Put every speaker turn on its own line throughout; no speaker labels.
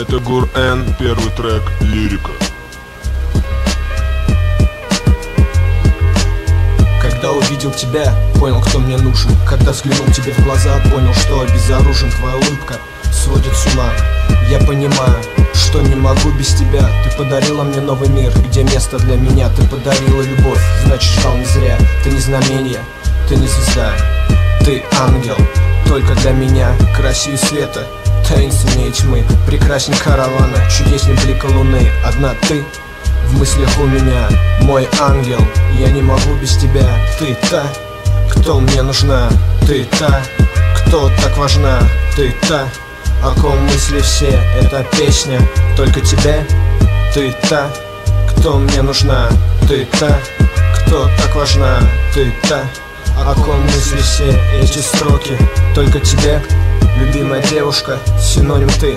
Это Гур Н, первый трек, лирика.
Когда увидел тебя, понял, кто мне нужен. Когда взглянул тебе в глаза, понял, что обезоружен. Твоя улыбка сводит с ума. Я понимаю, что не могу без тебя. Ты подарила мне новый мир, где место для меня. Ты подарила любовь, значит ждал не зря. Ты не знамение, ты не звезда. Ты ангел, только для меня. Красивее света, таинственнее тьмы. Прекрасней каравана, чудесней блика луны. Одна ты в мыслях у меня мой ангел. Я не могу без тебя, ты та, кто мне нужна. Ты та, кто так важна. Ты та, о ком мысли все. Эта песня только тебе. Ты та, кто мне нужна. Ты та, кто так важна. Ты та, о ком мысли все. Эти строки только тебе Любимая девушка, синоним ты.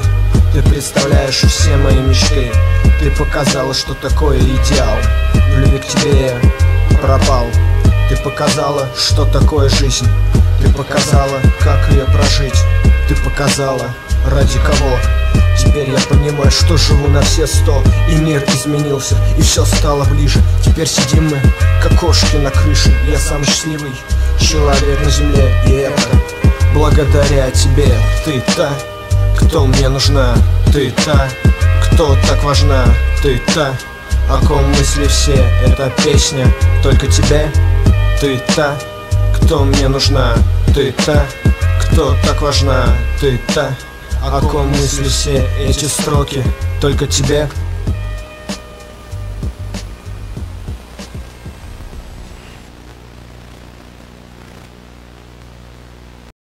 Ты представляешь все мои мечты. Ты показала, что такое идеал. В любви к тебе я пропал. Ты показала, что такое жизнь. Ты показала, как ее прожить. Ты показала, ради кого. Теперь я понимаю, что живу на все сто. И мир изменился, и все стало ближе. Теперь сидим мы, как кошки на крыше. Я самый счастливый человек на земле И это благодаря тебе Ты та, кто мне нужна. Ты та, кто так важна. Ты та, о ком мысли все. Эта песня только тебе. Ты та, кто мне нужна. Ты та, кто так важна. Ты та, о ком мысли все. Эти строки только тебе